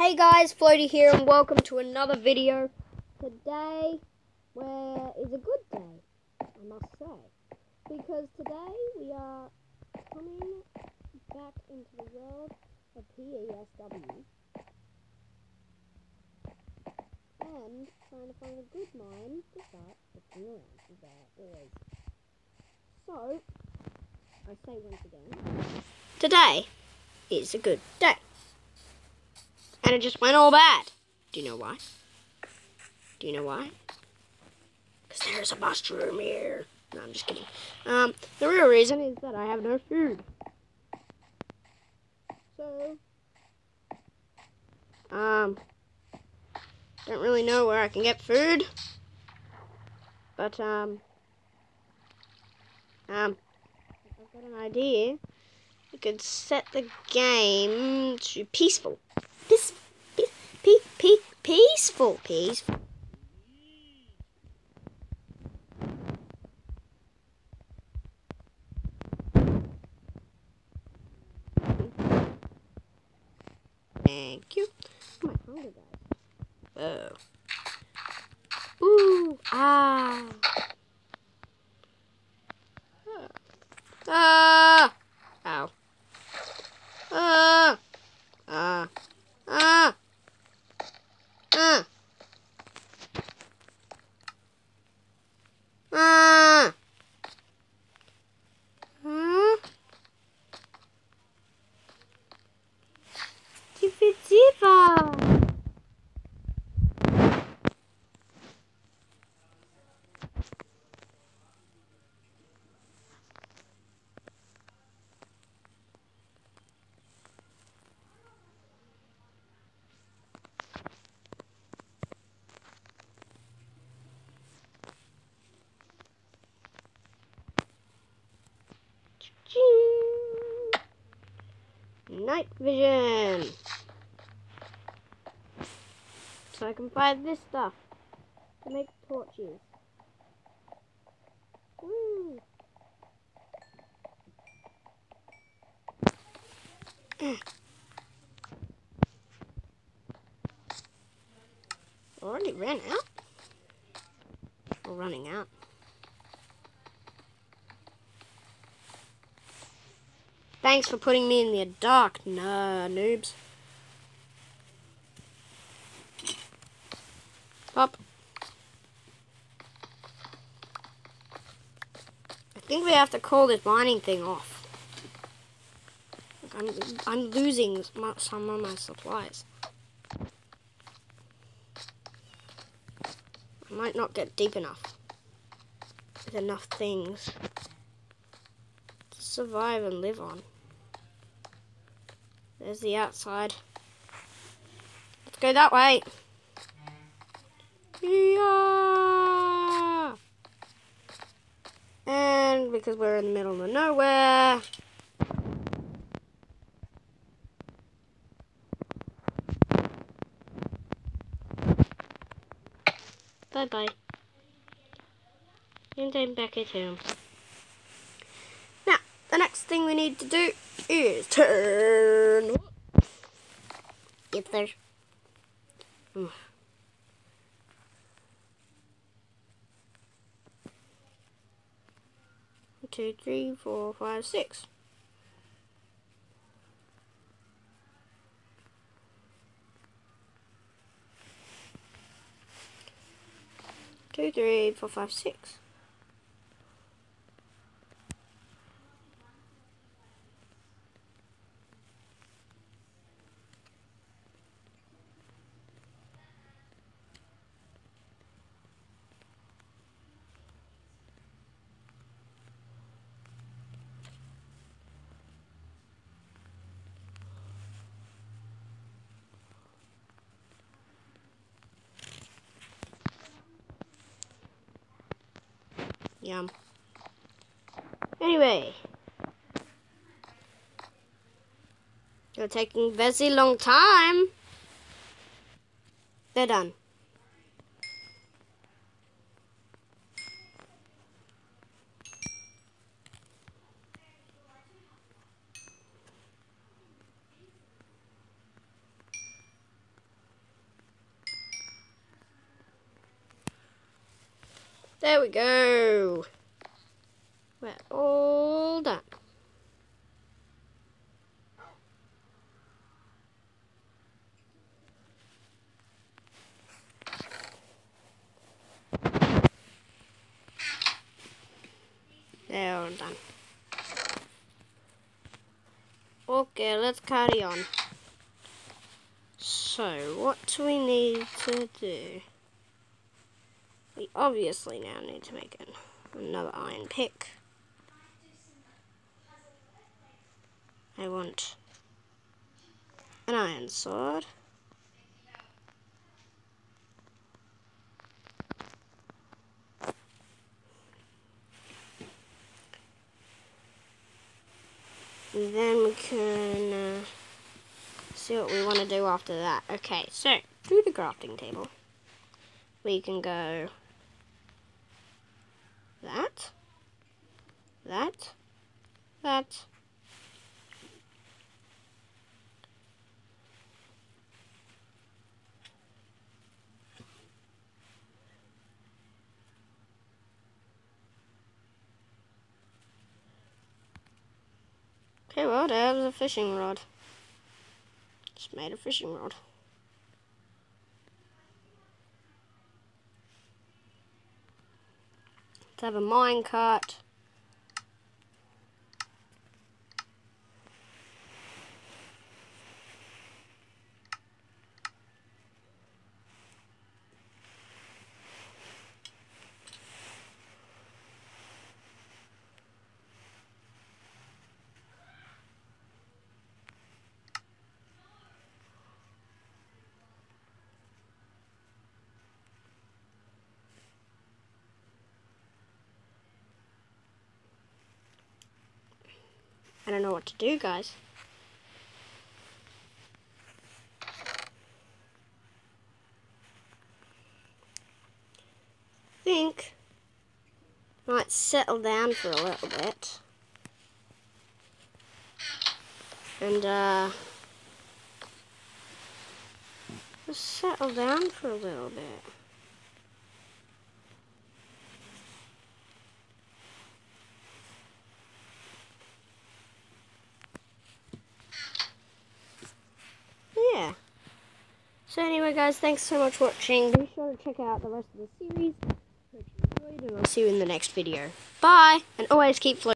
Hey guys, Floaty here and welcome to another video. Today where is a good day, I must say. Because today we are coming back into the world of PESW. And trying to find a good mine to start the around as I always. So, I say once again, today is a good day and it just went all bad. Do you know why? Do you know why? Because there's a mushroom here. No, I'm just kidding. Um, the real reason is that I have no food. So, um, don't really know where I can get food. But, um, um, I've got an idea. We could set the game to peaceful. Peace, peaceful, peaceful. Thank you. Oh. Oh. Ooh, ah. Ah. Ow. Ah. Ah! Ah! Ah! Huh? Tifa Tifa! Night vision. So I can find this stuff to make torches. Already ran out? Or running out? Thanks for putting me in the dark, nah, noobs. Up. I think we have to call this mining thing off. I'm, I'm losing some of my supplies. I might not get deep enough with enough things to survive and live on. There's the outside. Let's go that way. Yeah. And because we're in the middle of nowhere. Bye bye. And I'm back at home. Now, the next thing we need to do is turn. If there's. Mm. Two, three, four, five, six. Two, three, four, five, six. Yum. Anyway. You're taking very long time. They're done. There we go. We're all done. They're all done. Okay, let's carry on. So, what do we need to do? We obviously now need to make an, another iron pick. I want an iron sword. Then we can uh, see what we want to do after that. Okay, so through the crafting table, we can go that, that, that, Okay, well, there's a fishing rod. Just made a fishing rod. Let's have a mine I don't know what to do, guys. think I might settle down for a little bit. And, uh, just settle down for a little bit. yeah. So anyway, guys, thanks so much for watching. Be sure to check out the rest of the series. Hope you enjoyed, and I'll see you in the next video. Bye, and always keep floating.